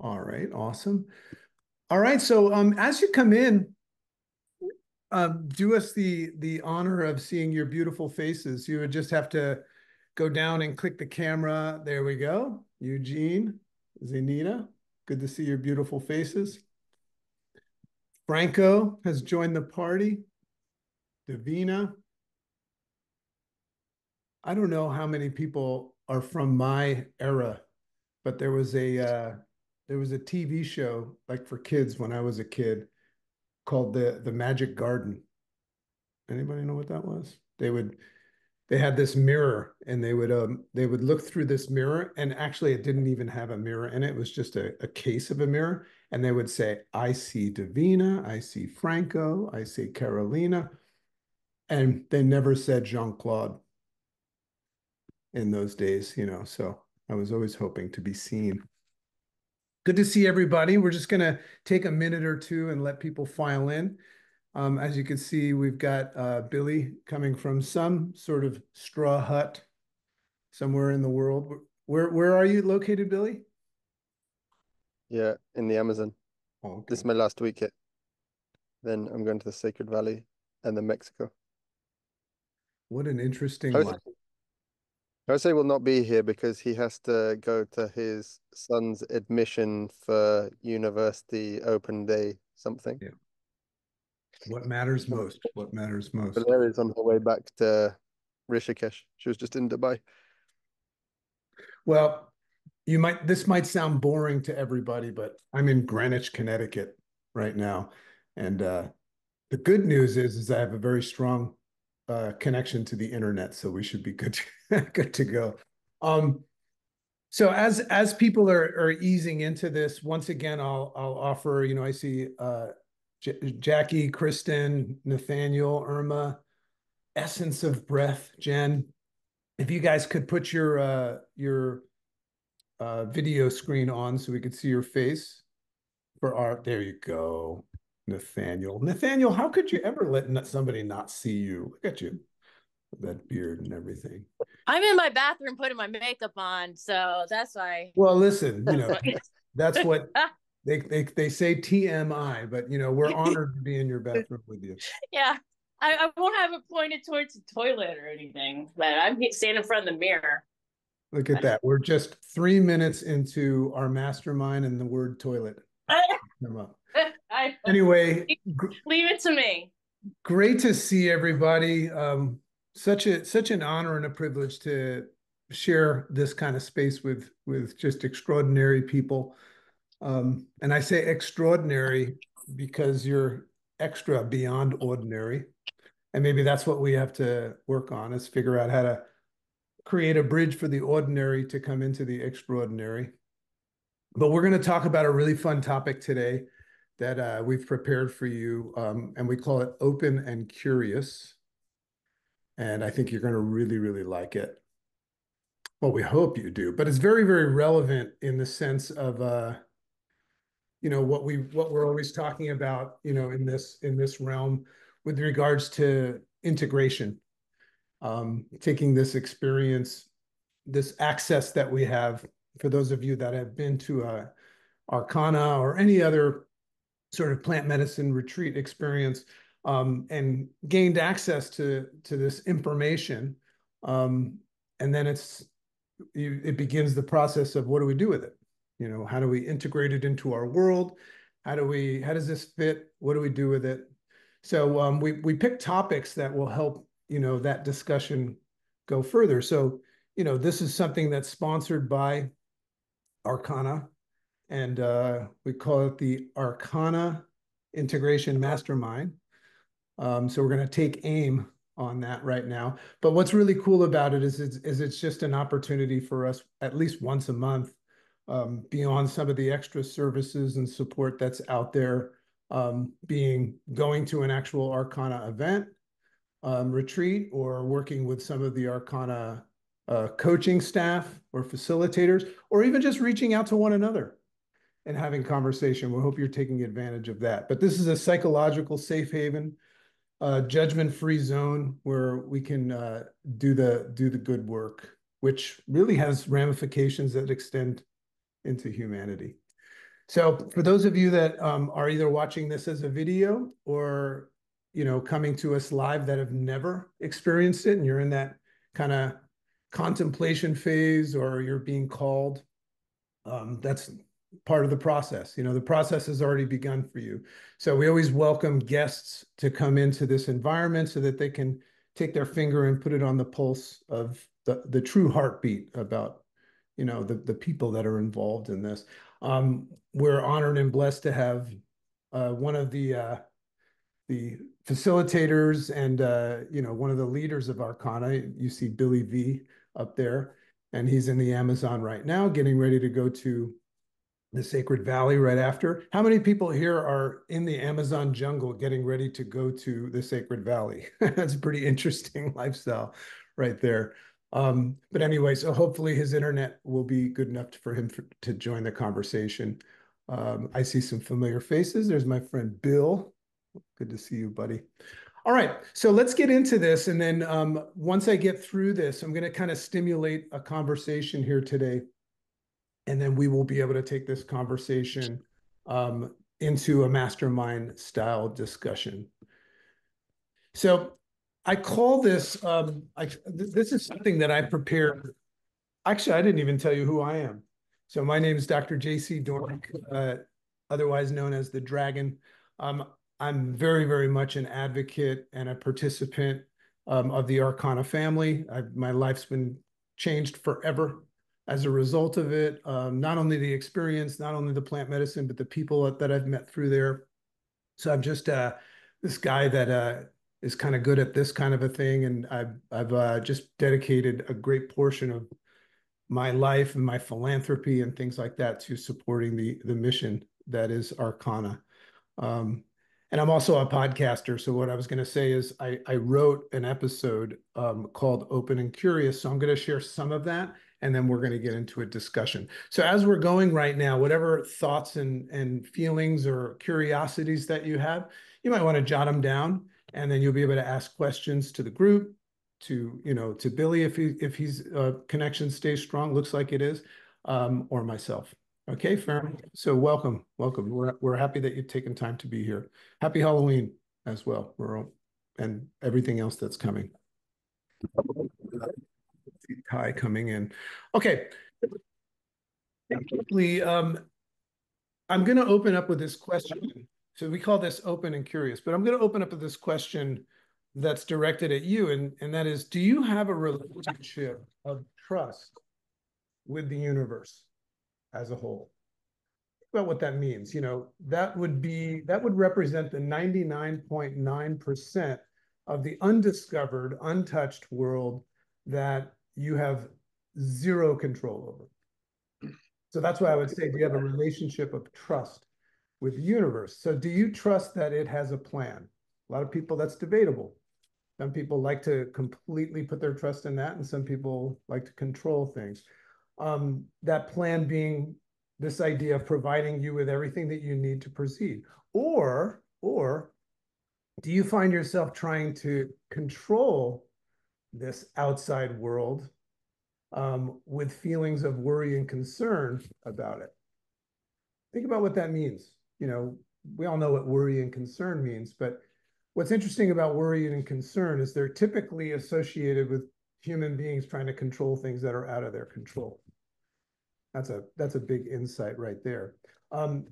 All right, awesome. All right, so um, as you come in, um, do us the the honor of seeing your beautiful faces. You would just have to go down and click the camera. There we go. Eugene, Zenita, good to see your beautiful faces. Franco has joined the party. Davina. I don't know how many people are from my era, but there was a uh, there was a TV show like for kids when I was a kid called the the Magic Garden. Anybody know what that was? They would they had this mirror and they would um they would look through this mirror and actually it didn't even have a mirror in it. It was just a, a case of a mirror. And they would say, I see Davina, I see Franco, I see Carolina. And they never said Jean-Claude in those days, you know. So I was always hoping to be seen. Good to see everybody. We're just going to take a minute or two and let people file in. Um, as you can see, we've got uh, Billy coming from some sort of straw hut somewhere in the world. Where where are you located, Billy? Yeah, in the Amazon. Oh, okay. This is my last week here. Then I'm going to the Sacred Valley and then Mexico. What an interesting life. Jose will not be here because he has to go to his son's admission for university open day something. Yeah. What matters most? What matters most? Valeria's on her way back to Rishikesh. She was just in Dubai. Well, you might this might sound boring to everybody, but I'm in Greenwich, Connecticut right now. And uh, the good news is, is I have a very strong uh, connection to the internet, so we should be good to, good to go. Um, so as as people are are easing into this, once again, I'll I'll offer. You know, I see uh, J- Jackie, Kristen, Nathaniel, Irma, Essence of Breath, Jen. If you guys could put your uh, your uh, video screen on so we could see your face for our. There you go, Nathaniel. Nathaniel, how could you ever let somebody not see you? Look at you, that beard and everything. I'm in my bathroom putting my makeup on, so that's why. Well, listen, you know, that's what they, they they say TMI, but you know, we're honored to be in your bathroom with you. Yeah. I, I won't have it pointed towards the toilet or anything, but I'm standing in front of the mirror. Look at that. We're just three minutes into our mastermind and the word toilet. Come up. I, Anyway, leave it to me. great to see everybody. Um, such a such an honor and a privilege to share this kind of space with with just extraordinary people. Um, and I say extraordinary because you're extra beyond ordinary. And maybe that's what we have to work on is figure out how to create a bridge for the ordinary to come into the extraordinary. But we're going to talk about a really fun topic today that uh, we've prepared for you, um, and we call it Open and Curious. And I think you're going to really, really like it. Well, we hope you do, but it's very, very relevant in the sense of, uh, you know, what we what we're always talking about, you know, in this in this realm with regards to integration um, taking this experience, this access that we have, for those of you that have been to a Arkana or any other sort of plant medicine retreat experience um, and gained access to, to this information. Um, and then it's, you, it begins the process of what do we do with it? You know, how do we integrate it into our world? How do we, how does this fit? What do we do with it? So um, we, we pick topics that will help you know, that discussion go further. So, you know, this is something that's sponsored by Arkana, and uh, we call it the Arkana Integration Mastermind. Um, so we're going to take aim on that right now. But what's really cool about it is it's, is it's just an opportunity for us at least once a month, um, beyond some of the extra services and support that's out there, um, being going to an actual Arkana event, um, retreat or working with some of the Arkana uh, coaching staff or facilitators, or even just reaching out to one another and having conversation. We hope you're taking advantage of that. But this is a psychological safe haven, judgment-free zone where we can uh, do the do the good work, which really has ramifications that extend into humanity. So for those of you that um, are either watching this as a video or you know coming to us live that have never experienced it and you're in that kind of contemplation phase or you're being called, um, that's part of the process. You know, the process has already begun for you. So we always welcome guests to come into this environment so that they can take their finger and put it on the pulse of the, the true heartbeat about, you know, the, the people that are involved in this. Um, we're honored and blessed to have uh, one of the uh, the facilitators and uh, you know one of the leaders of Arkana. You see Billy V up there, and he's in the Amazon right now, getting ready to go to the Sacred Valley right after. How many people here are in the Amazon jungle getting ready to go to the Sacred Valley? That's a pretty interesting lifestyle right there. Um, but anyway, so hopefully his internet will be good enough for him for, to join the conversation. Um, I see some familiar faces. There's my friend Bill. Good to see you, buddy. All right, so let's get into this. And then um, once I get through this, I'm going to kind of stimulate a conversation here today and then we will be able to take this conversation um, into a mastermind style discussion. So I call this, um, I, th this is something that I prepared. Actually, I didn't even tell you who I am. So my name is Dr. JC Dornick, uh, otherwise known as the Dragon. Um, I'm very, very much an advocate and a participant um, of the Arkana family. I've, my life's been changed forever as a result of it, um, not only the experience, not only the plant medicine, but the people that I've met through there. So I'm just uh, this guy that uh, is kind of good at this kind of a thing, and I've I've uh, just dedicated a great portion of my life and my philanthropy and things like that to supporting the the mission that is Arkana. Um, and I'm also a podcaster. So what I was going to say is I, I wrote an episode um, called Open and Curious. So I'm going to share some of that and then we're going to get into a discussion. So as we're going right now, whatever thoughts and, and feelings or curiosities that you have, you might want to jot them down and then you'll be able to ask questions to the group, to, you know, to Billy if he if he's uh, connection stays strong, looks like it is, um, or myself. Okay, fair. So welcome, welcome. We're we're happy that you've taken time to be here. Happy Halloween as well. We're and everything else that's coming. Kai coming in. Okay. Um, I'm going to open up with this question. So we call this open and curious, but I'm going to open up with this question that's directed at you, and, and that is, do you have a relationship of trust with the universe as a whole? About what that means, you know, that would be that would represent the 99.9% of the undiscovered, untouched world that you have zero control over. So that's why I would say, do you have a relationship of trust with the universe? So do you trust that it has a plan? A lot of people, that's debatable. Some people like to completely put their trust in that, and some people like to control things. Um, that plan being this idea of providing you with everything that you need to proceed. Or, or do you find yourself trying to control this outside world um, with feelings of worry and concern about it. Think about what that means. You know, we all know what worry and concern means, but what's interesting about worry and concern is they're typically associated with human beings trying to control things that are out of their control. That's a that's a big insight right there. Um,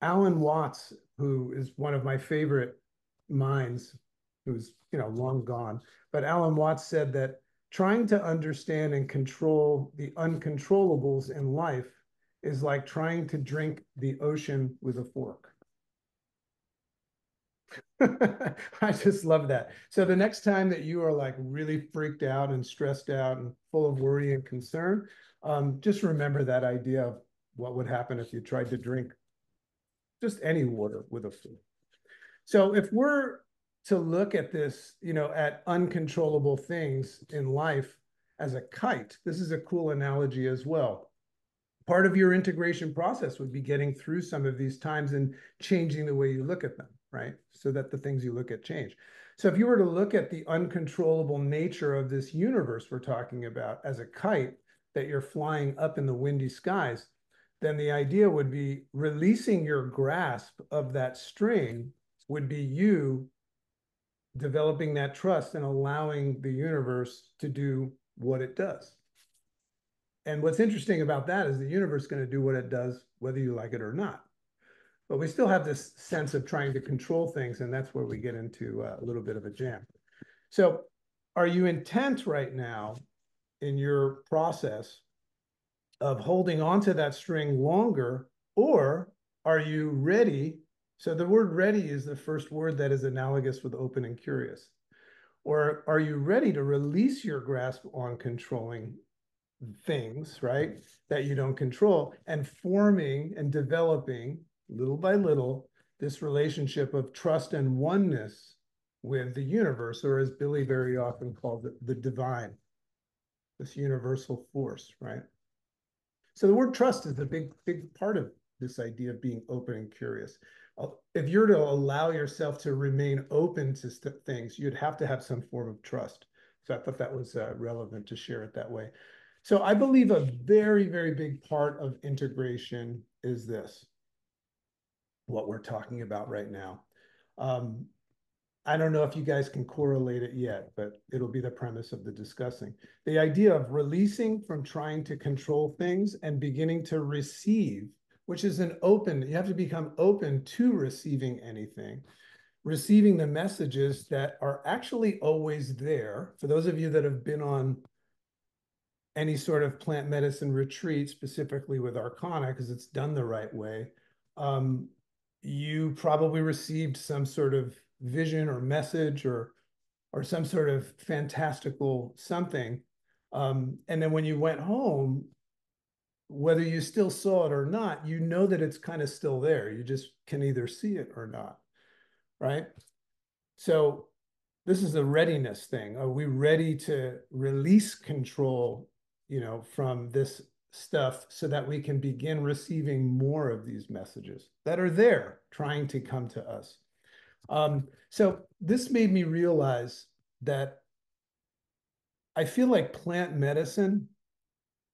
Alan Watts, who is one of my favorite minds, who's you know long gone, but Alan Watts said that trying to understand and control the uncontrollables in life is like trying to drink the ocean with a fork. I just love that. So the next time that you are like really freaked out and stressed out and full of worry and concern, um, just remember that idea of what would happen if you tried to drink just any water with a fork. So if we're to look at this, you know, at uncontrollable things in life as a kite. This is a cool analogy as well. Part of your integration process would be getting through some of these times and changing the way you look at them, right? So that the things you look at change. So if you were to look at the uncontrollable nature of this universe we're talking about as a kite that you're flying up in the windy skies, then the idea would be releasing your grasp of that string would be you developing that trust and allowing the universe to do what it does. And what's interesting about that is the universe is going to do what it does, whether you like it or not. But we still have this sense of trying to control things, and that's where we get into uh, a little bit of a jam. So, are you intent right now in your process of holding on to that string longer, or are you ready? So, the word ready is the first word that is analogous with open and curious. Or are you ready to release your grasp on controlling things, right, that you don't control, and forming and developing little by little this relationship of trust and oneness with the universe, or as Billy very often called it, the divine, this universal force, right? So the word trust is a big, big part of this idea of being open and curious. If you're to allow yourself to remain open to things, you'd have to have some form of trust. So I thought that was uh, relevant to share it that way. So I believe a very, very big part of integration is this, what we're talking about right now. Um, I don't know if you guys can correlate it yet, but it'll be the premise of the discussing. The idea of releasing from trying to control things and beginning to receive, which is an open, you have to become open to receiving anything, receiving the messages that are actually always there. For those of you that have been on any sort of plant medicine retreat, specifically with Arkana, because it's done the right way, um, you probably received some sort of vision or message or or some sort of fantastical something. Um, and then when you went home, whether you still saw it or not, you know that it's kind of still there. You just can either see it or not, right? So this is a readiness thing. Are we ready to release control you know, from this stuff so that we can begin receiving more of these messages that are there trying to come to us. Um, so this made me realize that I feel like plant medicine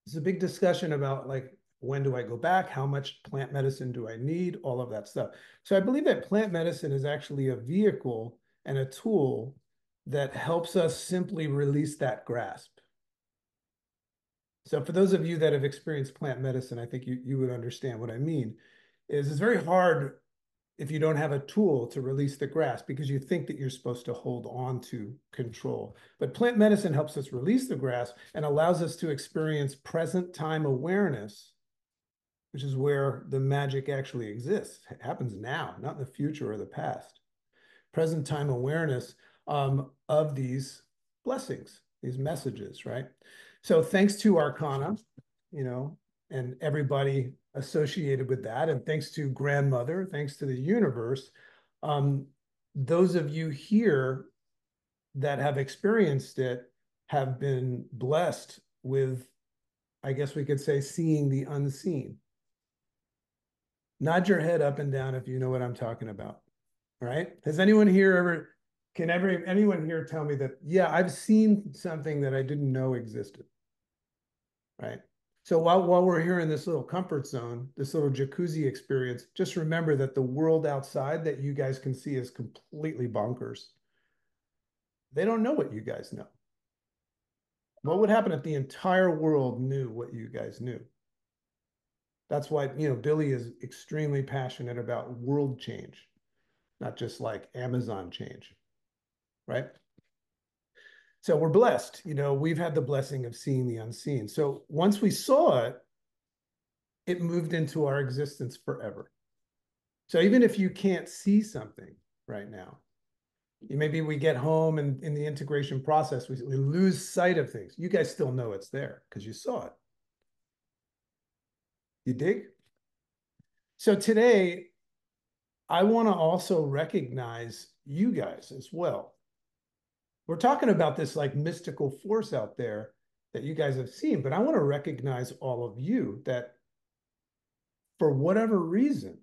is a big discussion about like when do I go back? How much plant medicine do I need? All of that stuff. So I believe that plant medicine is actually a vehicle and a tool that helps us simply release that grasp. So for those of you that have experienced plant medicine, I think you, you would understand what I mean. Is it's very hard if you don't have a tool to release the grasp because you think that you're supposed to hold on to control. But plant medicine helps us release the grasp and allows us to experience present time awareness, which is where the magic actually exists. It happens now, not in the future or the past. Present time awareness um, of these blessings, these messages, right? So thanks to Arkana, you know, and everybody associated with that, and thanks to grandmother, thanks to the universe, um, those of you here that have experienced it have been blessed with, I guess we could say, seeing the unseen. Nod your head up and down if you know what I'm talking about. Right? Has anyone here ever can every anyone here tell me that, yeah, I've seen something that I didn't know existed? Right. So while, while we're here in this little comfort zone, this little jacuzzi experience, just remember that the world outside that you guys can see is completely bonkers. They don't know what you guys know. What would happen if the entire world knew what you guys knew? That's why, you know, Billy is extremely passionate about world change, not just like Amazon change right? So we're blessed. You know, we've had the blessing of seeing the unseen. So once we saw it, it moved into our existence forever. So even if you can't see something right now, maybe we get home and in the integration process, we, we lose sight of things. You guys still know it's there because you saw it. You dig? So today, I want to also recognize you guys as well we're talking about this like mystical force out there that you guys have seen, but I want to recognize all of you that for whatever reason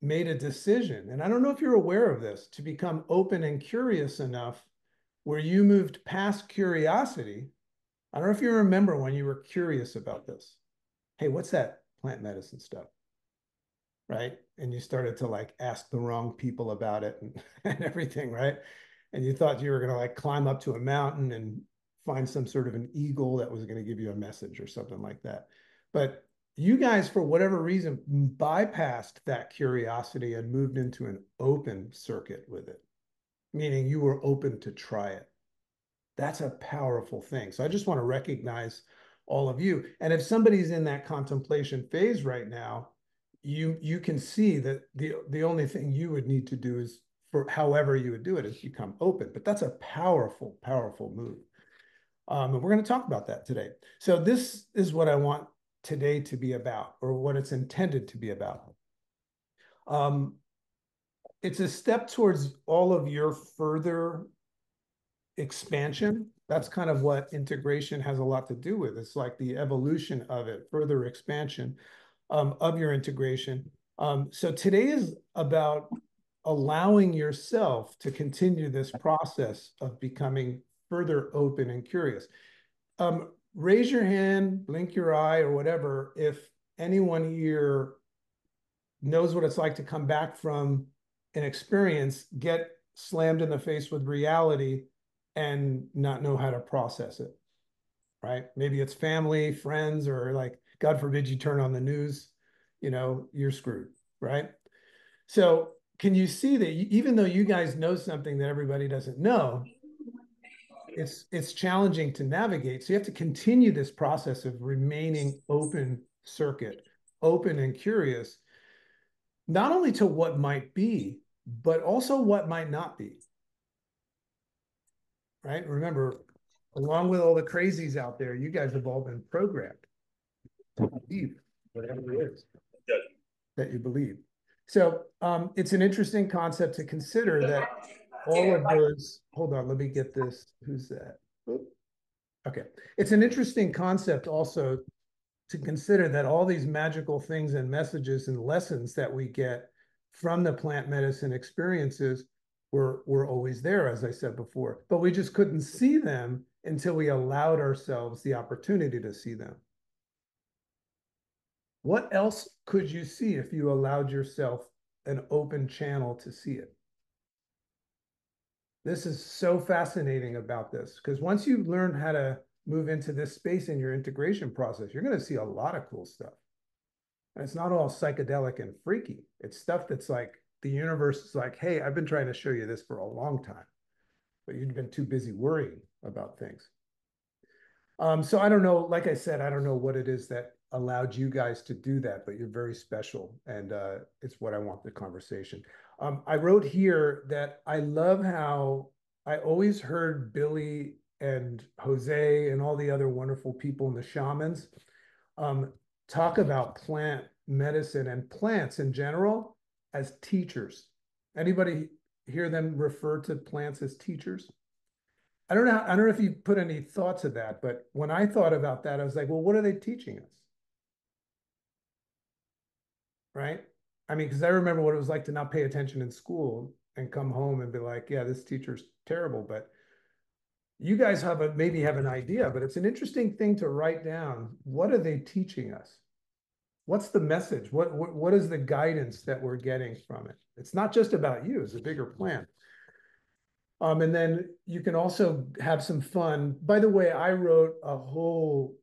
made a decision. And I don't know if you're aware of this to become open and curious enough where you moved past curiosity. I don't know if you remember when you were curious about this. Hey, what's that plant medicine stuff. Right. And you started to like ask the wrong people about it and, and everything. Right. And you thought you were going to like climb up to a mountain and find some sort of an eagle that was going to give you a message or something like that. But you guys, for whatever reason, bypassed that curiosity and moved into an open circuit with it, meaning you were open to try it. That's a powerful thing. So I just want to recognize all of you. And if somebody's in that contemplation phase right now, you you can see that the the only thing you would need to do is for however you would do it, it is become open. But that's a powerful, powerful move. Um, and we're going to talk about that today. So this is what I want today to be about, or what it's intended to be about. Um, it's a step towards all of your further expansion. That's kind of what integration has a lot to do with. It's like the evolution of it, further expansion um, of your integration. Um, so today is about allowing yourself to continue this process of becoming further open and curious. Um, raise your hand, blink your eye, or whatever if anyone here knows what it's like to come back from an experience, get slammed in the face with reality, and not know how to process it. Right? Maybe it's family, friends, or like, God forbid you turn on the news, you know, you're screwed. Right? So, can you see that even though you guys know something that everybody doesn't know, it's it's challenging to navigate. So you have to continue this process of remaining open circuit, open and curious, not only to what might be, but also what might not be. Right? Remember, along with all the crazies out there, you guys have all been programmed to believe whatever it is that you believe. So um, it's an interesting concept to consider that all of those, hold on, let me get this. Who's that? Okay. It's an interesting concept also to consider that all these magical things and messages and lessons that we get from the plant medicine experiences were, were always there, as I said before, but we just couldn't see them until we allowed ourselves the opportunity to see them. What else could you see if you allowed yourself an open channel to see it? This is so fascinating about this because once you learn how to move into this space in your integration process, you're going to see a lot of cool stuff. And it's not all psychedelic and freaky. It's stuff that's like the universe is like, hey, I've been trying to show you this for a long time, but you've been too busy worrying about things. Um, so I don't know, like I said, I don't know what it is that allowed you guys to do that, but you're very special. And uh, it's what I want the conversation. Um, I wrote here that I love how I always heard Billy and Jose and all the other wonderful people in the shamans um, talk about plant medicine and plants in general as teachers. Anybody hear them refer to plants as teachers? I don't know. I don't know if you put any thoughts of that, but when I thought about that, I was like, well, what are they teaching us? Right? I mean, because I remember what it was like to not pay attention in school and come home and be like, yeah, this teacher's terrible. But you guys have a maybe have an idea, but it's an interesting thing to write down. What are they teaching us? What's the message? What, what, what is the guidance that we're getting from it? It's not just about you, it's a bigger plan. Um, and then you can also have some fun. By the way, I wrote a whole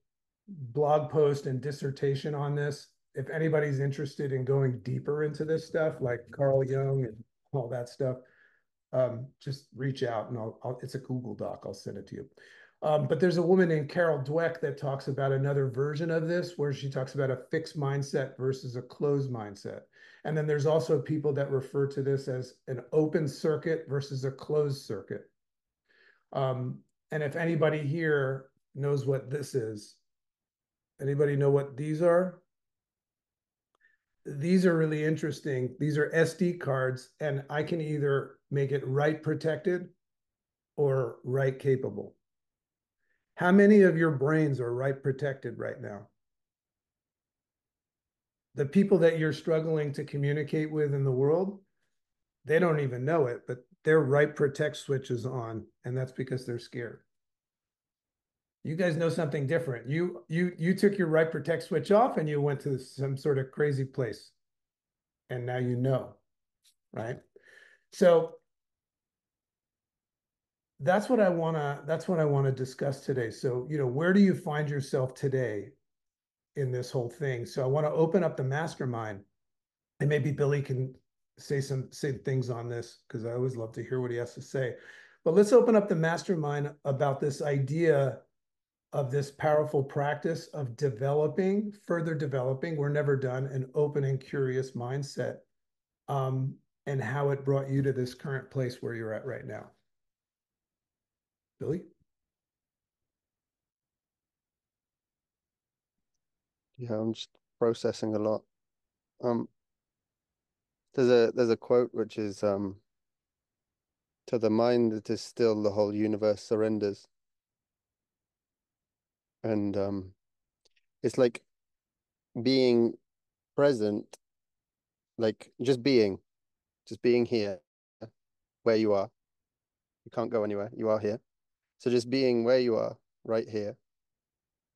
blog post and dissertation on this if anybody's interested in going deeper into this stuff, like Carl Jung and all that stuff, um, just reach out and I'll, I'll, it's a Google Doc. I'll send it to you. Um, but there's a woman named Carol Dweck that talks about another version of this, where she talks about a fixed mindset versus a closed mindset. And then there's also people that refer to this as an open circuit versus a closed circuit. Um, and if anybody here knows what this is, anybody know what these are? These are really interesting. These are SD cards, and I can either make it write protected or write capable. How many of your brains are write protected right now? The people that you're struggling to communicate with in the world, they don't even know it, but their write protect switch is on, and that's because they're scared. You guys know something different. You you you took your right protect switch off and you went to some sort of crazy place. And now you know, right? So that's what I want to that's what I want to discuss today. So, you know, where do you find yourself today in this whole thing? So I want to open up the mastermind and maybe Billy can say some say things on this because I always love to hear what he has to say. But let's open up the mastermind about this idea of this powerful practice of developing, further developing, we're never done, an open and curious mindset, um, and how it brought you to this current place where you're at right now. Billy? Yeah, I'm just processing a lot. Um, there's a there's a quote which is um, to the mind that is still, the whole universe surrenders. And um, it's like being present, like just being, just being here, where you are. You can't go anywhere. You are here. So just being where you are, right here,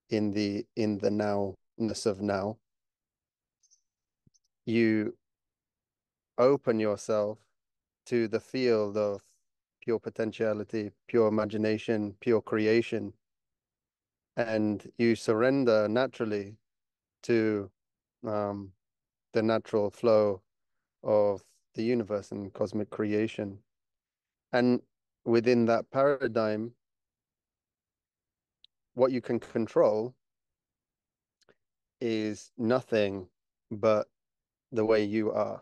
in the in the nowness of now, you open yourself to the field of pure potentiality, pure imagination, pure creation, and you surrender naturally to um, the natural flow of the universe and cosmic creation. And within that paradigm, what you can control is nothing but the way you are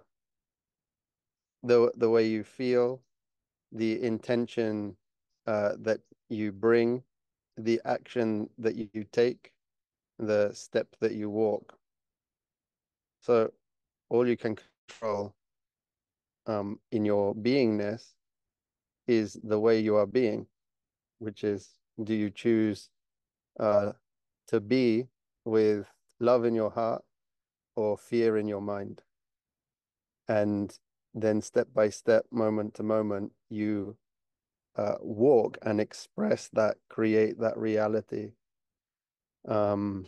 the the way you feel the intention uh, that you bring the action that you take the step that you walk so all you can control um, in your beingness is the way you are being which is do you choose uh, to be with love in your heart or fear in your mind. And then step by step, moment to moment, you uh, walk and express that, create that reality. Um,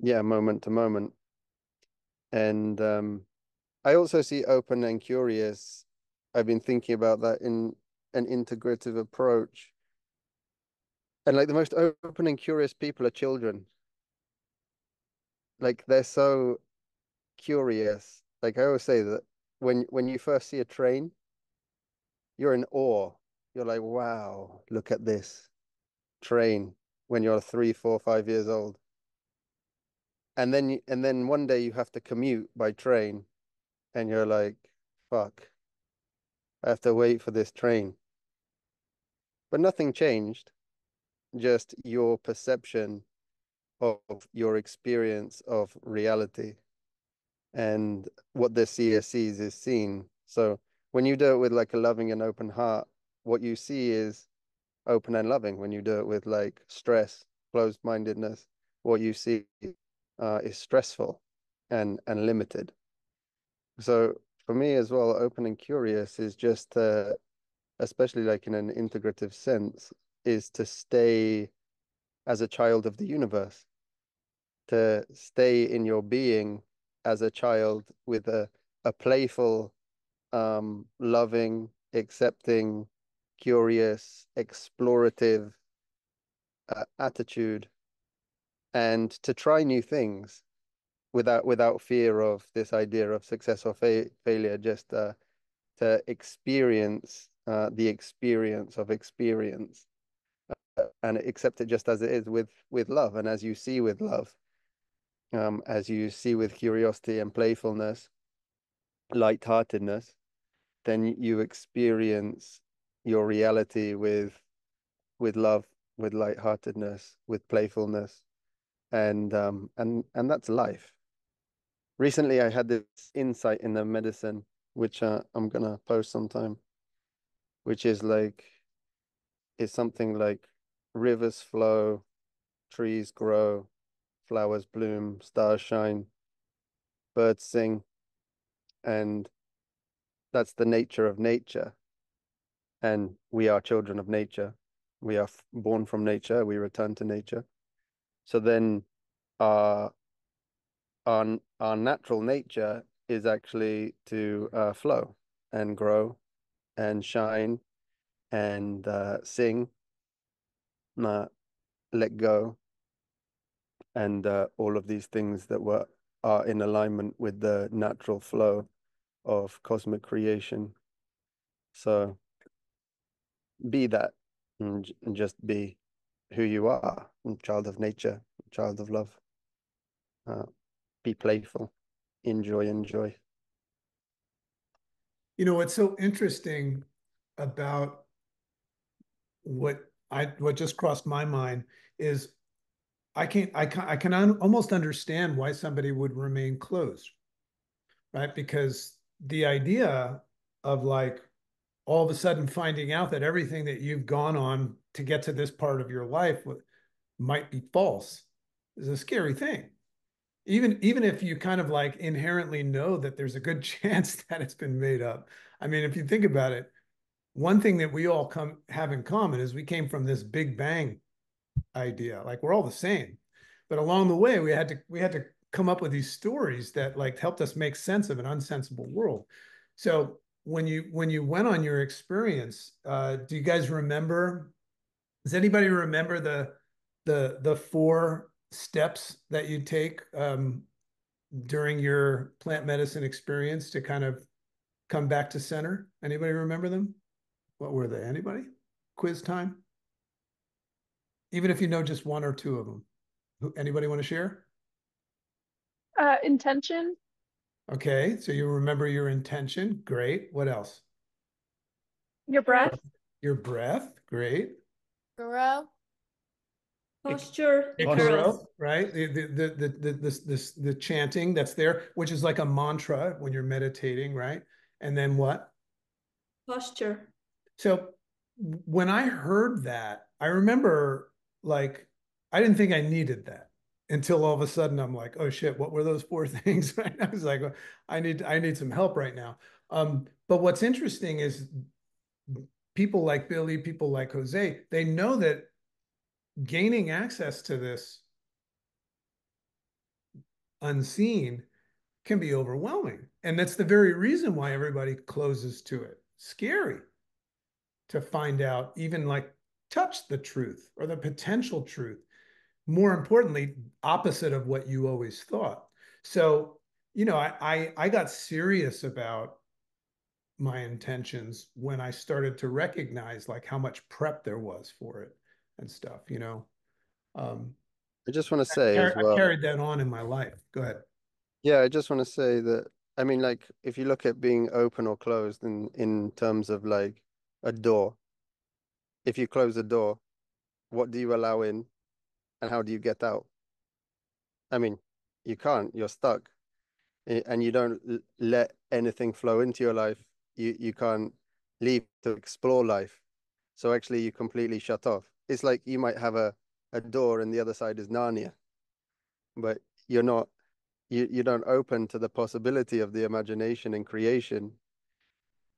yeah, moment to moment. And um, I also see open and curious. I've been thinking about that in an integrative approach and like the most open and curious people are children like they're so curious like i always say that when when you first see a train you're in awe. You're like wow look at this train when you're three four five years old. And then you, and then one day you have to commute by train and you're like fuck i have to wait for this train. But nothing changed just your perception of your experience of reality and what the sees is seen. So when you do it with like a loving and open heart, what you see is open and loving. When you do it with like stress, closed mindedness, what you see uh, is stressful and and limited. So for me as well, open and curious is just, uh, especially like in an integrative sense, is to stay as a child of the universe, to stay in your being as a child with a, a playful, um, loving, accepting, curious, explorative uh, attitude, and to try new things without without fear of this idea of success or fa failure. Just uh, to experience uh, the experience of experience and accept it just as it is with with love and as you see with love um as you see with curiosity and playfulness lightheartedness then you experience your reality with with love with lightheartedness with playfulness. And um and and that's life. Recently i had this insight in the medicine which uh, i'm gonna post sometime which is like is something like rivers flow, trees grow, flowers bloom, stars shine, birds sing, and that's the nature of nature. And we are children of nature. We are born from nature. We return to nature. So then, our our our natural nature is actually to uh, flow and grow and shine and uh, sing, uh, let go, and uh, all of these things that were are in alignment with the natural flow of cosmic creation. So be that and, and just be who you are, child of nature, child of love. Uh, be playful, enjoy, enjoy. You know what's so interesting about what I what just crossed my mind is I can't I can I can almost understand why somebody would remain closed, right? Because the idea of like all of a sudden finding out that everything that you've gone on to get to this part of your life might be false is a scary thing. Even even if you kind of like inherently know that there's a good chance that it's been made up. I mean, if you think about it, one thing that we all come have in common is we came from this big bang idea. Like we're all the same. But along the way, we had to we had to come up with these stories that like helped us make sense of an unsensible world. So when you when you went on your experience, uh, do you guys remember? Does anybody remember the the the four steps that you take um, during your plant medicine experience to kind of come back to center? Anybody remember them? What were they? Anybody? Quiz time? Even if you know just one or two of them. Who anybody want to share? Uh, intention. Okay, so you remember your intention. Great. What else? Your breath. Your breath. Great. Grow. Posture. Posture, right? The the the the the the, the, the chanting that's there, which is like a mantra when you're meditating, right? And then what? Posture. So when I heard that, I remember like I didn't think I needed that until all of a sudden I'm like, oh shit, what were those four things? Right? I was like, I need I need some help right now. Um, but what's interesting is people like Billy, people like Jose, they know that gaining access to this unseen can be overwhelming. And that's the very reason why everybody closes to it. Scary to find out, even like touch the truth or the potential truth. More importantly, opposite of what you always thought. So, you know, I, I, I got serious about my intentions when I started to recognize like how much prep there was for it and stuff, you know. Um, I just want to say I, as well. I carried that on in my life. Go ahead. Yeah, I just want to say that I mean, like, if you look at being open or closed in in terms of like a door, if you close a door, what do you allow in, and how do you get out? I mean, you can't. You're stuck, and you don't let anything flow into your life. You you can't leave to explore life. So actually, you completely shut off. It's like you might have a a door, and the other side is Narnia, but you're not you you don't open to the possibility of the imagination and creation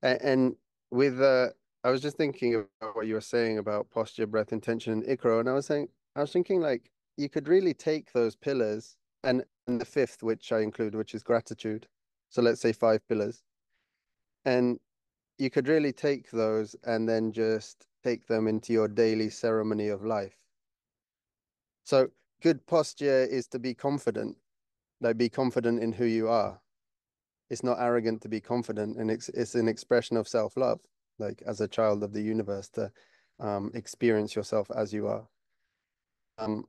and, and with uh i was just thinking about what you were saying about posture breath intention and icaro and i was saying i was thinking like you could really take those pillars and, and the fifth which i include which is gratitude. So let's say five pillars. And you could really take those and then just take them into your daily ceremony of life. So good posture is to be confident like be confident in who you are. It's not arrogant to be confident and it's it's an expression of self-love like as a child of the universe to um, experience yourself as you are um,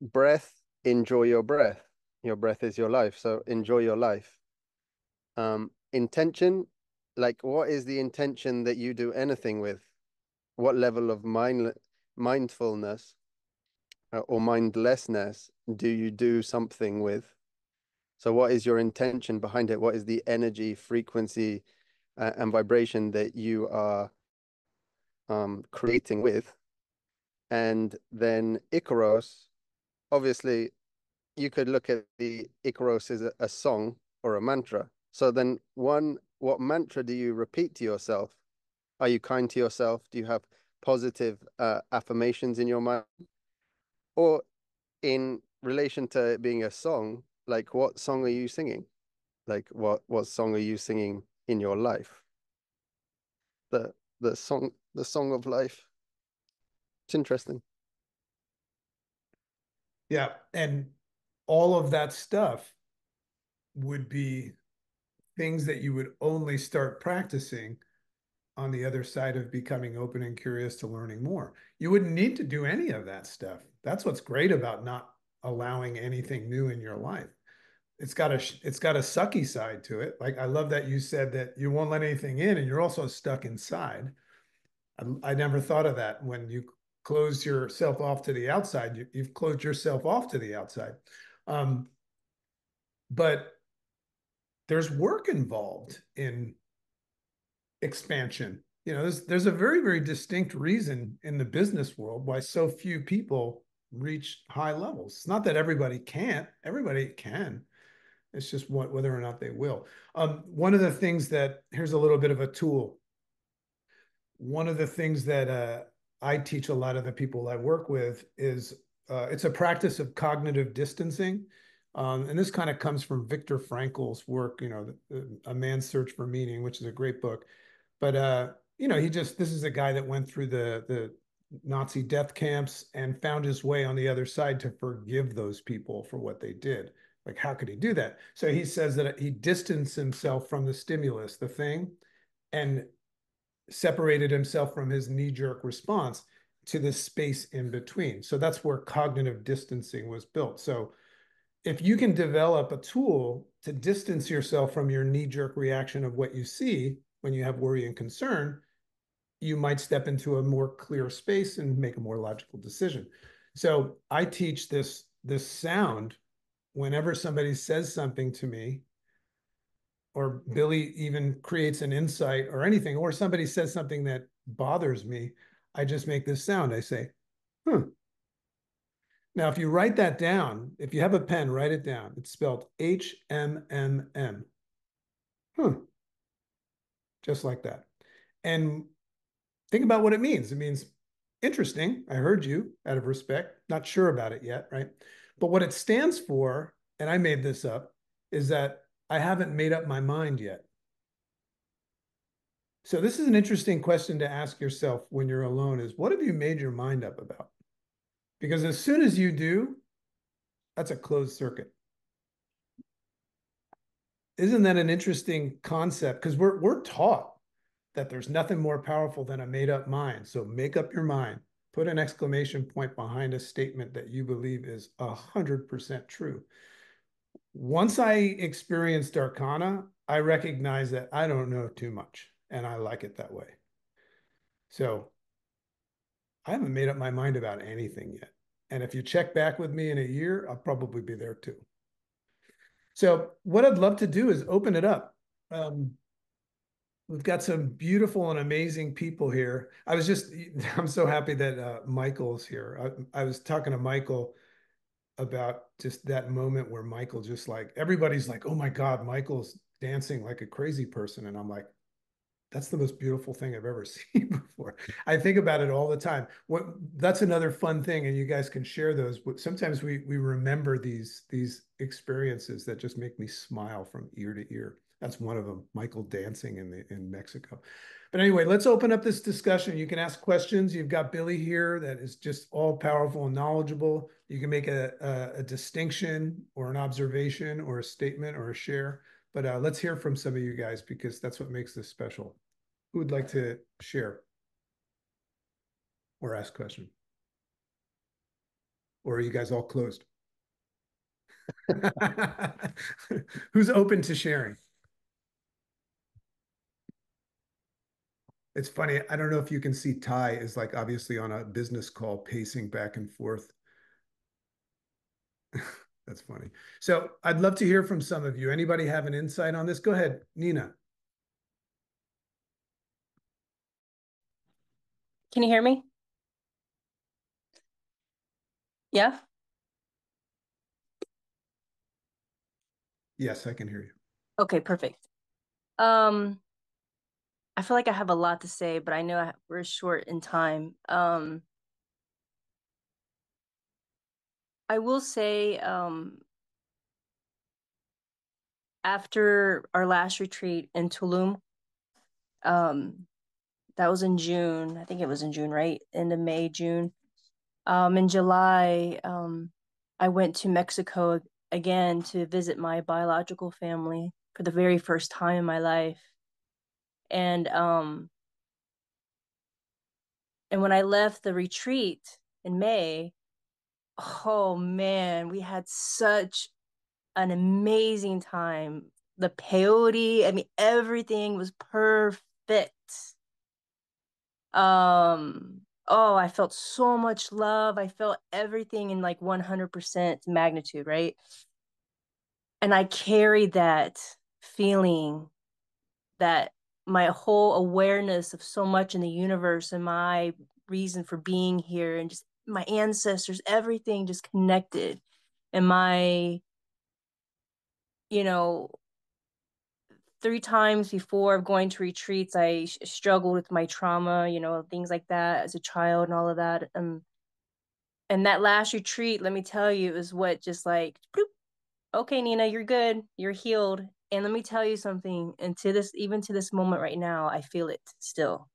breath enjoy your breath your breath is your life so enjoy your life um, intention like what is the intention that you do anything with what level of mind mindfulness uh, or mindlessness do you do something with so, what is your intention behind it? What is the energy, frequency, uh, and vibration that you are um, creating with? And then Icaros, obviously, you could look at the Icaros as a, a song or a mantra. So then, one, what mantra do you repeat to yourself? Are you kind to yourself? Do you have positive uh, affirmations in your mind or in relation to being a song like what song are you singing like what what song are you singing in your life the the song the song of life it's interesting Yeah, and all of that stuff would be things that you would only start practicing on the other side of becoming open and curious to learning more. You wouldn't need to do any of that stuff. That's what's great about not allowing anything new in your life. It's got a it's got a sucky side to it. Like I love that you said that you won't let anything in and you're also stuck inside. I, I never thought of that when you close yourself off to the outside, you, have closed yourself off to the outside. Um, but there's work involved in expansion. You know, there's there's a very very distinct reason in the business world why so few people reach high levels. It's not that everybody can't; everybody can. It's just what, whether or not they will. Um, one of the things that here's a little bit of a tool. One of the things that uh, I teach a lot of the people I work with is uh, it's a practice of cognitive distancing. Um, and this kind of comes from Viktor Frankl's work, you know, A Man's Search for Meaning, which is a great book. But, uh, you know, he just, this is a guy that went through the, the Nazi death camps and found his way on the other side to forgive those people for what they did. Like, how could he do that? So he says that he distanced himself from the stimulus, the thing, and separated himself from his knee-jerk response to this space in between. So that's where cognitive distancing was built. So if you can develop a tool to distance yourself from your knee-jerk reaction of what you see when you have worry and concern, you might step into a more clear space and make a more logical decision. So I teach this this sound whenever somebody says something to me or Billy even creates an insight or anything, or somebody says something that bothers me, I just make this sound. I say, hmm. Now, if you write that down, if you have a pen, write it down. It's spelled H M M M. Hmm. Just like that. And think about what it means. It means interesting. I heard you out of respect, not sure about it yet, right? But what it stands for, and I made this up, is that I haven't made up my mind yet. So this is an interesting question to ask yourself when you're alone is what have you made your mind up about? Because as soon as you do, that's a closed circuit. Isn't that an interesting concept? Because we're we're taught that there's nothing more powerful than a made up mind. So make up your mind. Put an exclamation point behind a statement that you believe is a hundred percent true once I experienced Arkana, I recognize that I don't know too much and I like it that way. So I haven't made up my mind about anything yet. And if you check back with me in a year, I'll probably be there too. So what I'd love to do is open it up. Um, we've got some beautiful and amazing people here. I was just, I'm so happy that uh, Michael's here. I, I was talking to Michael about just that moment where Michael just like everybody's like, oh my God, Michael's dancing like a crazy person. And I'm like, that's the most beautiful thing I've ever seen before. I think about it all the time. What that's another fun thing, and you guys can share those. But sometimes we we remember these these experiences that just make me smile from ear to ear. That's one of them. Michael dancing in the in Mexico. But anyway, let's open up this discussion. You can ask questions. You've got Billy here that is just all powerful and knowledgeable. You can make a, a, a distinction or an observation or a statement or a share. But uh, let's hear from some of you guys because that's what makes this special. Who would like to share or ask question? Or are you guys all closed? Who's open to sharing? It's funny. I don't know if you can see Ty is like obviously on a business call, pacing back and forth. That's funny. So I'd love to hear from some of you. Anybody have an insight on this? Go ahead, Nina. Can you hear me? Yeah. Yes, I can hear you. Okay, perfect. Um, I feel like I have a lot to say, but I know I, we're short in time. Um, I will say, um, after our last retreat in Tulum, um, that was in June. I think it was in June, right? End of May, June. Um, in July, um, I went to Mexico again to visit my biological family for the very first time in my life. And um and when I left the retreat in May, oh man, we had such an amazing time. The peyote, I mean, everything was perfect. Um, oh, I felt so much love. I felt everything in like 100% magnitude, right? And I carried that feeling that my whole awareness of so much in the universe and my reason for being here and just my ancestors, everything just connected. And my, you know, three times before going to retreats, I struggled with my trauma, you know, things like that as a child and all of that. Um, and that last retreat, let me tell you, is what just like, bloop, okay, Nina, you're good, you're healed, and let me tell you something, and to this, even to this moment right now, I feel it still.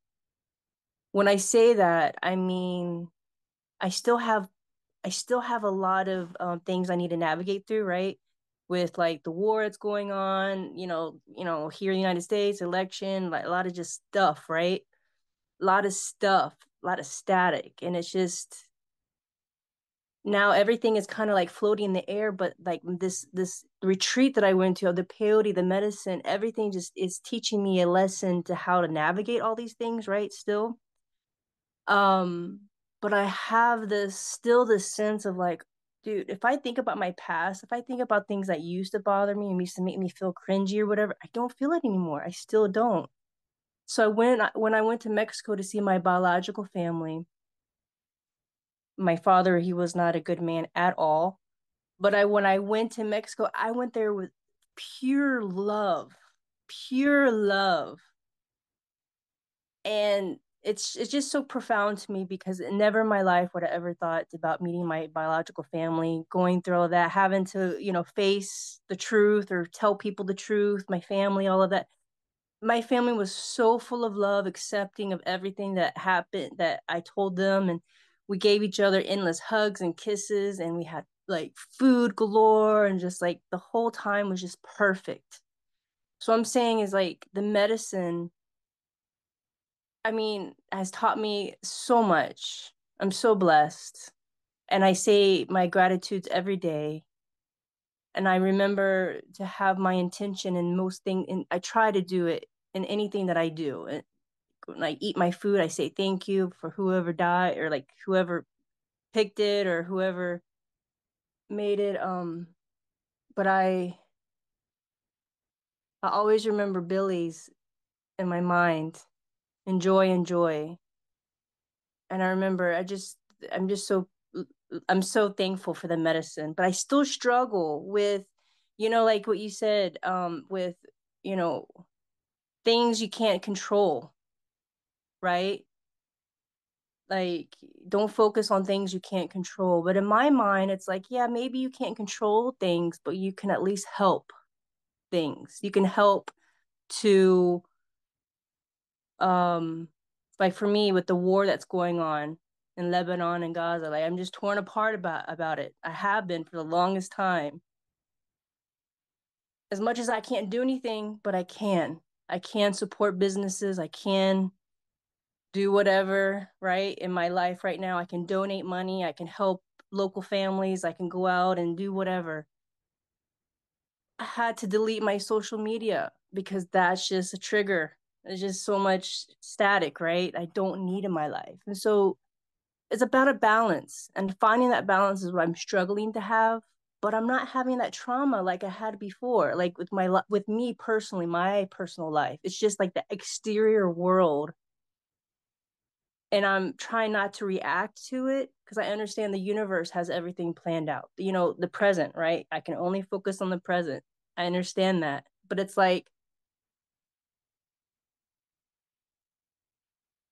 When I say that, I mean, I still have, I still have a lot of um, things I need to navigate through, right? With like the war that's going on, you know, you know, here in the United States, election, like a lot of just stuff, right? A lot of stuff, a lot of static, and it's just now everything is kind of like floating in the air but like this this retreat that i went to the peyote the medicine everything just is teaching me a lesson to how to navigate all these things right still. Um but i have this still this sense of like dude if i think about my past if i think about things that used to bother me and used to make me feel cringy or whatever i don't feel it anymore i still don't. So I, when i went to mexico to see my biological family my father he was not a good man at all. But i when i went to mexico i went there with pure love pure love. And it's it's just so profound to me because never in my life would i ever thought about meeting my biological family going through all of that having to you know face the truth or tell people the truth my family all of that. My family was so full of love accepting of everything that happened that i told them and we gave each other endless hugs and kisses and we had like food galore and just like the whole time was just perfect. So i'm saying is like the medicine i mean has taught me so much. I'm so blessed. And i say my gratitudes every day. And i remember to have my intention in most things and i try to do it in anything that i do eh, when I eat my food, I say thank you for whoever died or like whoever picked it or whoever made it. Um, but I, I always remember Billy's in my mind, enjoy, enjoy. And I remember, I just, I'm just so, I'm so thankful for the medicine, but I still struggle with, you know, like what you said, um, with, you know, things you can't control right? Like, don't focus on things you can't control. But in my mind, it's like, yeah, maybe you can't control things, but you can at least help things. You can help to, um, like for me with the war that's going on in Lebanon and Gaza, like I'm just torn apart about about it. I have been for the longest time. As much as I can't do anything, but I can. I can support businesses. I can do whatever, right? In my life right now, I can donate money, I can help local families, I can go out and do whatever. I had to delete my social media because that's just a trigger. There's just so much static, right? I don't need in my life. And so it's about a balance and finding that balance is what I'm struggling to have, but I'm not having that trauma like I had before, like with my with me personally, my personal life. It's just like the exterior world and I'm trying not to react to it because I understand the universe has everything planned out. You know, the present, right? I can only focus on the present. I understand that. But it's like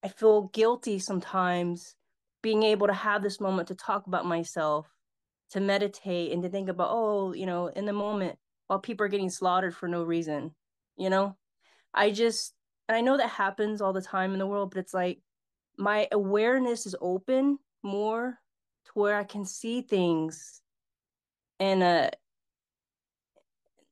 I feel guilty sometimes being able to have this moment to talk about myself, to meditate and to think about, oh, you know, in the moment while people are getting slaughtered for no reason, you know? I just, and I know that happens all the time in the world, but it's like my awareness is open more to where I can see things and uh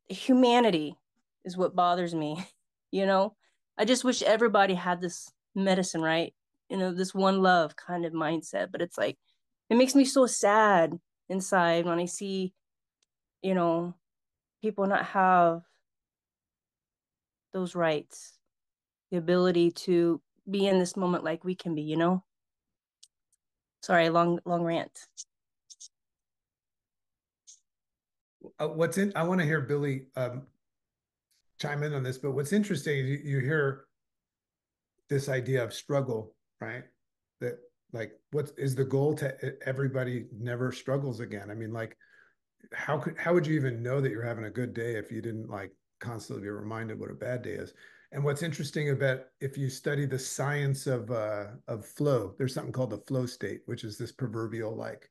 humanity is what bothers me, you know? I just wish everybody had this medicine, right? You know, this one love kind of mindset, but it's like it makes me so sad inside when I see, you know, people not have those rights, the ability to be in this moment like we can be, you know? Sorry, long long rant. Uh, what's in? I want to hear Billy um, chime in on this, but what's interesting is you, you hear this idea of struggle, right? That like, what is the goal to everybody never struggles again? I mean, like, how could how would you even know that you're having a good day if you didn't like constantly be reminded what a bad day is? And what's interesting about if you study the science of uh, of flow, there's something called the flow state, which is this proverbial like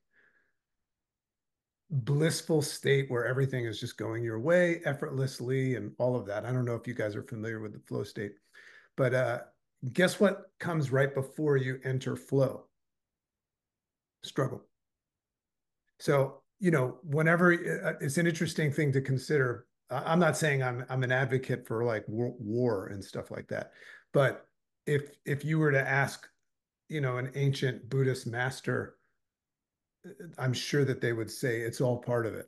blissful state where everything is just going your way effortlessly and all of that. I don't know if you guys are familiar with the flow state, but uh, guess what comes right before you enter flow? Struggle. So, you know, whenever uh, it's an interesting thing to consider. I'm not saying I'm I'm an advocate for like war and stuff like that, but if if you were to ask, you know, an ancient Buddhist master, uh, I'm sure that they would say it's all part of it,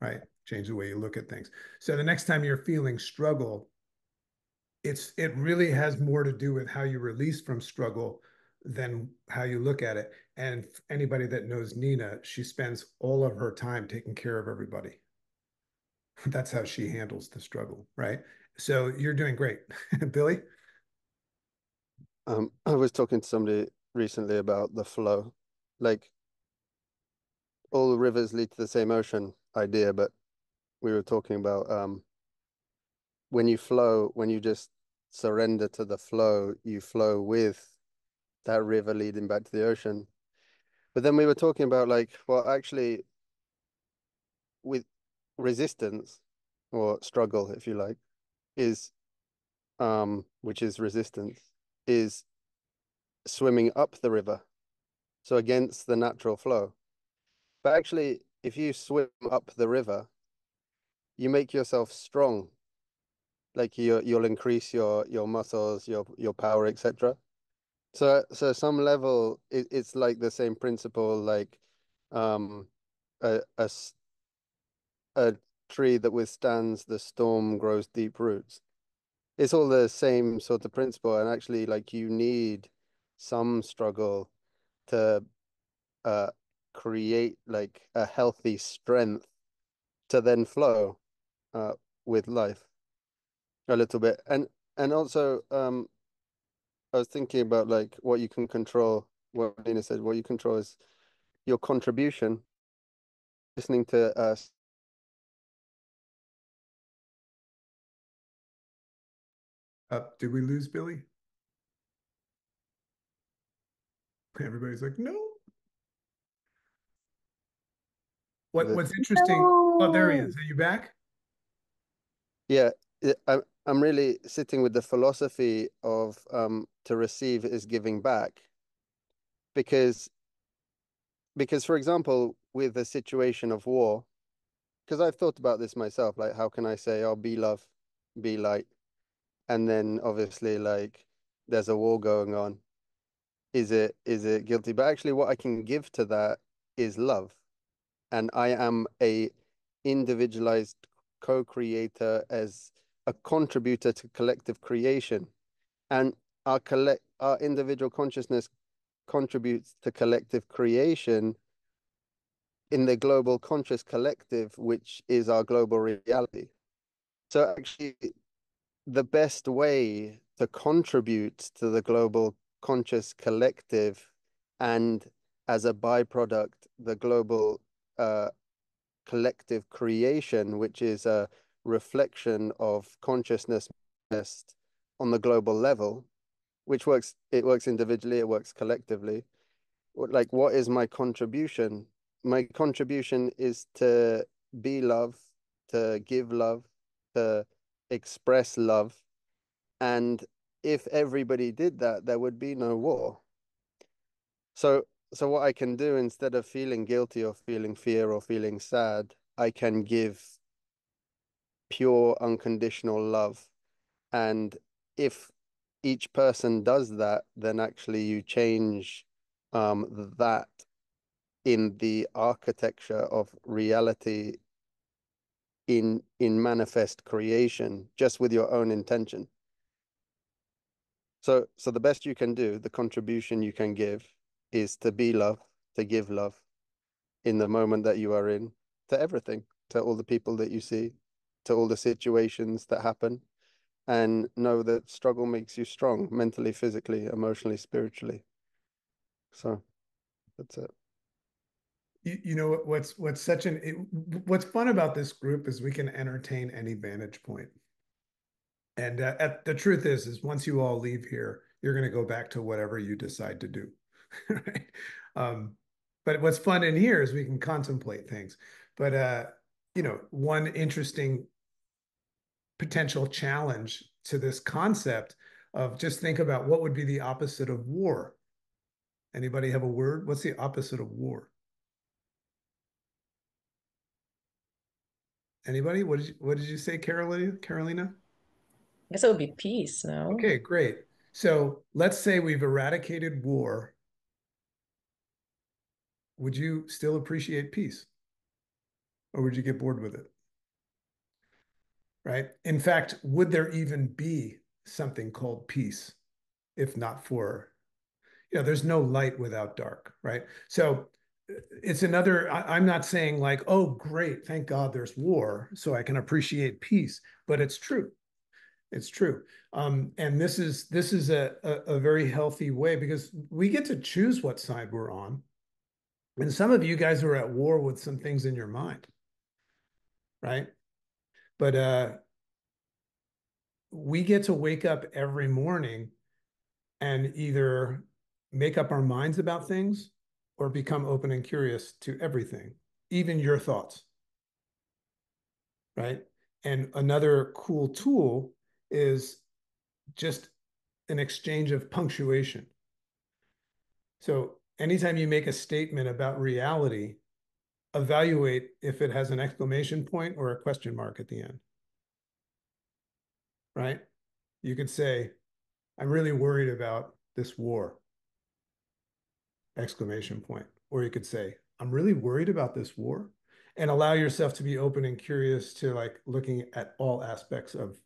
right? Change the way you look at things. So the next time you're feeling struggle, it's it really has more to do with how you release from struggle than how you look at it. And anybody that knows Nina, she spends all of her time taking care of everybody. That's how she handles the struggle, right? So you're doing great, Billy. Um, I was talking to somebody recently about the flow. Like all the rivers lead to the same ocean idea, but we were talking about um, when you flow, when you just surrender to the flow, you flow with that river leading back to the ocean. But then we were talking about like, well, actually, with resistance or struggle, if you like, is um, which is resistance, is swimming up the river. So against the natural flow. But actually, if you swim up the river, you make yourself strong. Like you, you'll increase your your muscles, your your power, etc. So, so some level, it, it's like the same principle, like um, a, a a tree that withstands the storm grows deep roots. It's all the same sort of principle, and actually, like you need some struggle to uh create like a healthy strength to then flow uh, with life a little bit and and also um i was thinking about like what you can control what Nina said what you control is your contribution listening to us uh, did we lose billy everybody's like no What what's interesting? No. Oh, there he is. Are you back? Yeah, I'm I'm really sitting with the philosophy of um to receive is giving back. Because because for example, with a situation of war, because I've thought about this myself, like how can I say, oh, be love, be light, and then obviously like there's a war going on. Is it is it guilty? But actually, what I can give to that is love and I am a individualized co-creator as a contributor to collective creation. And our collect our individual consciousness contributes to collective creation in the global conscious collective, which is our global reality. So actually the best way to contribute to the global conscious collective and as a byproduct, the global uh, collective creation, which is a reflection of consciousness on the global level, which works it works individually it works collectively. Like what is my contribution? My contribution is to be love to give love to express love. And if everybody did that there would be no war. So so what i can do instead of feeling guilty or feeling fear or feeling sad i can give pure unconditional love. And if each person does that then actually you change um, that in the architecture of reality in in manifest creation just with your own intention. So so the best you can do the contribution you can give is to be love to give love in the moment that you are in to everything to all the people that you see to all the situations that happen and know that struggle makes you strong mentally physically emotionally spiritually. So that's it you, you know what's what's such an it, what's fun about this group is we can entertain any vantage point. And uh, at, the truth is is once you all leave here you're going to go back to whatever you decide to do right? Um, but what's fun in here is we can contemplate things. But uh you know one interesting potential challenge to this concept of just think about what would be the opposite of war. Anybody have a word? What's the opposite of war Anybody? What did you, what did you say, Carolina? Carolina? I guess it would be peace, no? Okay, great. So let's say we've eradicated war. Would you still appreciate peace? Or would you get bored with it? Right? In fact, would there even be something called peace if not for, you know, there's no light without dark, right? So it's another I, am not saying like oh great thank god there's war so i can appreciate peace but it's true. It's true. Um, and this is this is a, a, a very healthy way because we get to choose what side we're on. And some of you guys are at war with some things in your mind. Right? But uh we get to wake up every morning and either make up our minds about things or become open and curious to everything, even your thoughts. Right. And another cool tool is just an exchange of punctuation. So anytime you make a statement about reality, evaluate if it has an exclamation point or a question mark at the end. Right? You could say, I'm really worried about this war exclamation point. Or you could say, I'm really worried about this war and allow yourself to be open and curious to like looking at all aspects of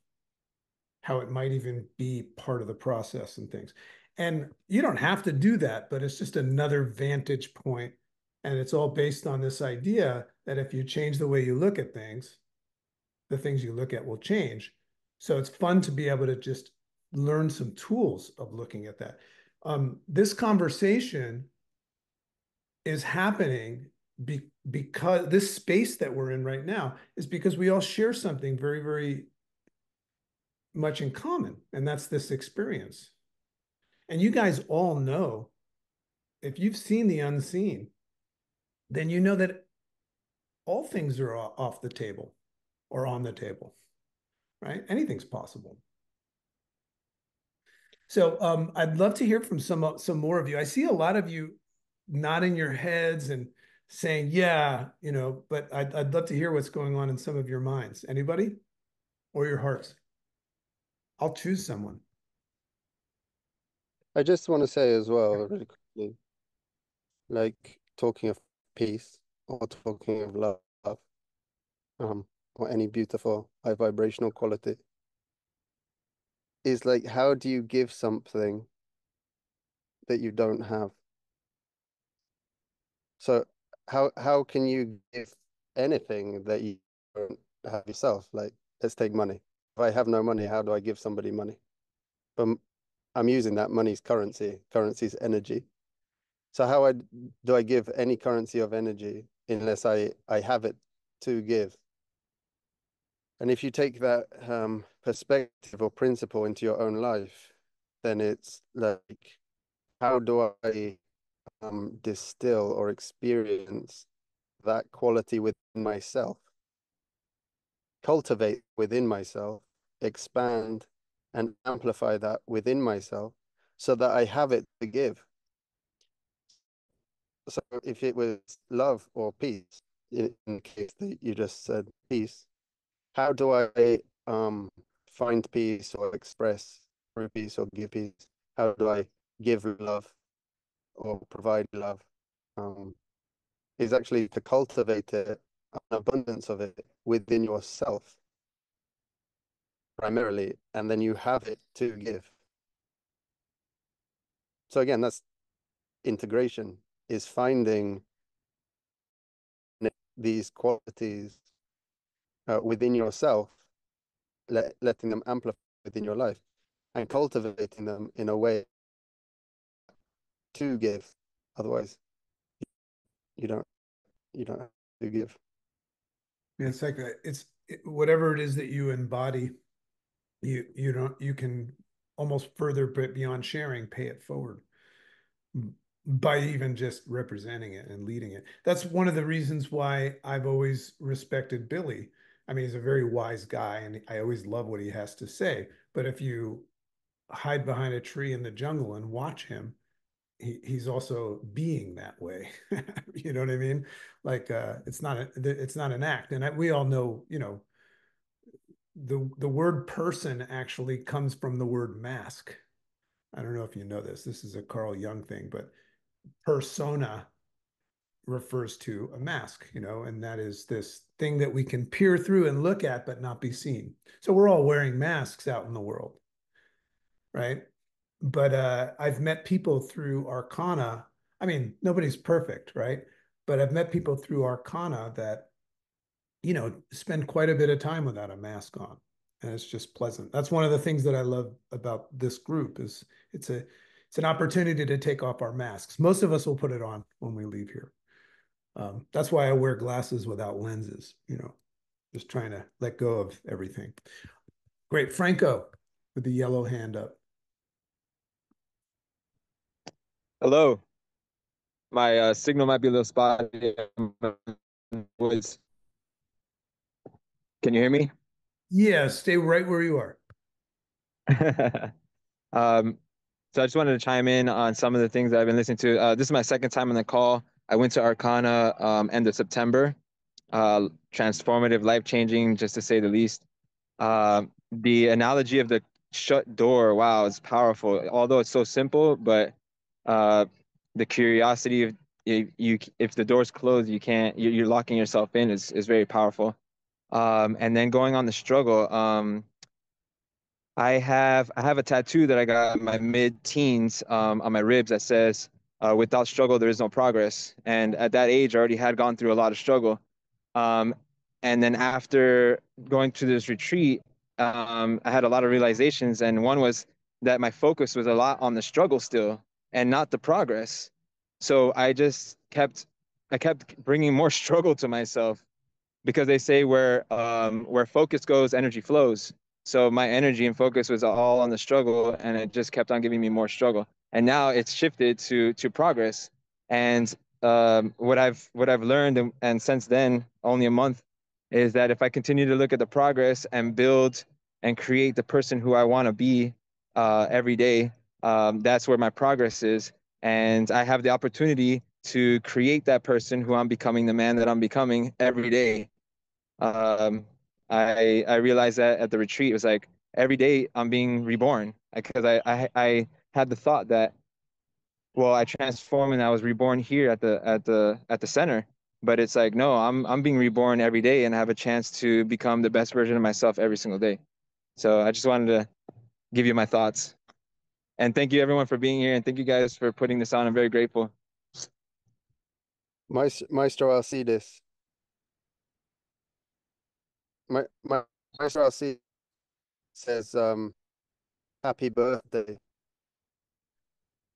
how it might even be part of the process and things. And you don't have to do that, but it's just another vantage point. And it's all based on this idea that if you change the way you look at things, the things you look at will change. So it's fun to be able to just learn some tools of looking at that. Um, this conversation is happening be, because this space that we're in right now is because we all share something very, very much in common, and that's this experience. And you guys all know, if you've seen the unseen, then you know that all things are off the table or on the table, right? Anything's possible. So um, I'd love to hear from some some more of you. I see a lot of you nodding your heads and saying, yeah, you know, but I'd, I'd love to hear what's going on in some of your minds. Anybody or your hearts? I'll choose someone. I just want to say as well, really quickly, like talking of peace or talking of love, um, or any beautiful high vibrational quality, is like how do you give something that you don't have? So how how can you give anything that you don't have yourself? Like let's take money. If I have no money, how do I give somebody money? But I'm using that money's currency. Currency's energy. So how I do I give any currency of energy unless I I have it to give? And if you take that um, perspective or principle into your own life, then it's like, how do I um, distill or experience that quality within myself? Cultivate within myself, expand and amplify that within myself so that I have it to give. So if it was love or peace, in, case that you just said peace, how do I um find peace or express peace or give peace? How do I give love or provide love? Um, is actually to cultivate it, an abundance of it within yourself primarily, and then you have it to give. So again, that's integration is finding these qualities uh, within yourself, let, letting them amplify within your life and cultivating them in a way to give. Otherwise, you don't, you don't have to give. Yeah, it's like a, it's it, whatever it is that you embody, you you don't you can almost further but beyond sharing, pay it forward by even just representing it and leading it. That's one of the reasons why I've always respected Billy. I mean, he's a very wise guy and I always love what he has to say. But if you hide behind a tree in the jungle and watch him, he, he's also being that way. you know what I mean? Like uh, it's not a, it's not an act. And I, we all know, you know, the the word person actually comes from the word mask. I don't know if you know this. This is a Carl Jung thing, but persona refers to a mask, you know, and that is this thing that we can peer through and look at but not be seen. So we're all wearing masks out in the world, right? But uh, I've met people through Arkana. I mean, nobody's perfect, right? But I've met people through Arkana that, you know, spend quite a bit of time without a mask on, and it's just pleasant. That's one of the things that I love about this group is it's a it's an opportunity to take off our masks. Most of us will put it on when we leave here. Um, that's why I wear glasses without lenses, you know, just trying to let go of everything. Great. Franco with the yellow hand up. Hello. My uh, signal might be a little spotty. Was can you hear me? Yeah, stay right where you are. um, so I just wanted to chime in on some of the things that I've been listening to. Uh, this is my second time on the call. I went to Arkana um, end of September. Uh, transformative, life changing, just to say the least. Uh, the analogy of the shut door, wow, it's powerful. Although it's so simple, but uh, the curiosity of you, you, if the door's closed, you can't. You're locking yourself in is is very powerful. Um, and then going on the struggle. Um, I have I have a tattoo that I got in my mid-teens um, on my ribs that says, uh, "Without struggle, there is no progress." And at that age, I already had gone through a lot of struggle. Um, and then after going to this retreat, um, I had a lot of realizations, and one was that my focus was a lot on the struggle still, and not the progress. So I just kept I kept bringing more struggle to myself, because they say where um, where focus goes, energy flows. So my energy and focus was all on the struggle, and it just kept on giving me more struggle. And now it's shifted to to progress. And um, what I've what I've learned, and, and since then, only a month, is that if I continue to look at the progress and build and create the person who I want to be uh, every day, um, that's where my progress is. And I have the opportunity to create that person who I'm becoming, the man that I'm becoming every day. Um, I I realized that at the retreat it was like every day I'm being reborn because I, I I had the thought that well I transformed and I was reborn here at the at the at the center but it's like no I'm I'm being reborn every day and I have a chance to become the best version of myself every single day so I just wanted to give you my thoughts and thank you everyone for being here and thank you guys for putting this on I'm very grateful Maestro Alcides my my Maestro Alcides says um happy birthday.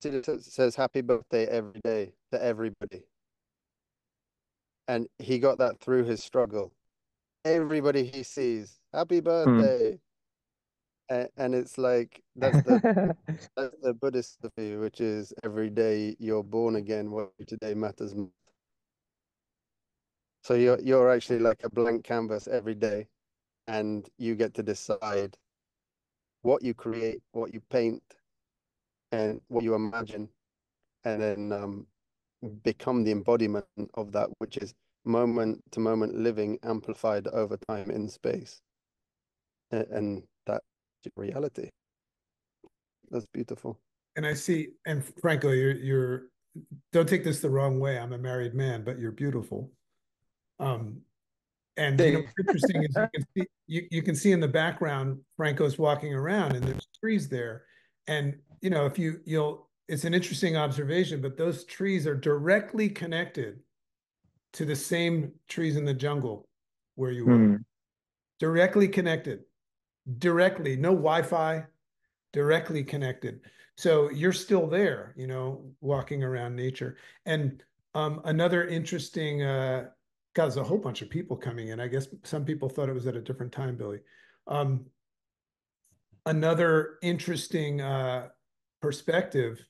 Says happy birthday every day to everybody. And he got that through his struggle. Everybody he sees, happy birthday. And, and it's like that's the that's the Buddhist philosophy, which is every day you're born again. What today matters. So you're you're actually like a blank canvas every day, and you get to decide what you create, what you paint, and what you imagine, and then um, become the embodiment of that, which is moment to moment living amplified over time in space, and, reality. That's beautiful. And I see, and frankly, you're, you're, don't take this the wrong way. I'm a married man, but you're beautiful. Um, and you know, what's interesting is you can see, you, you can see in the background, Franco's walking around and there's trees there. And, you know, if you, you'll, it's an interesting observation, but those trees are directly connected to the same trees in the jungle where you were. Hmm. Directly connected, directly, no Wi-Fi, directly connected. So you're still there, you know, walking around nature. And um, another interesting, uh, God, there's a whole bunch of people coming in. I guess some people thought it was at a different time, Billy. Um, another interesting uh, perspective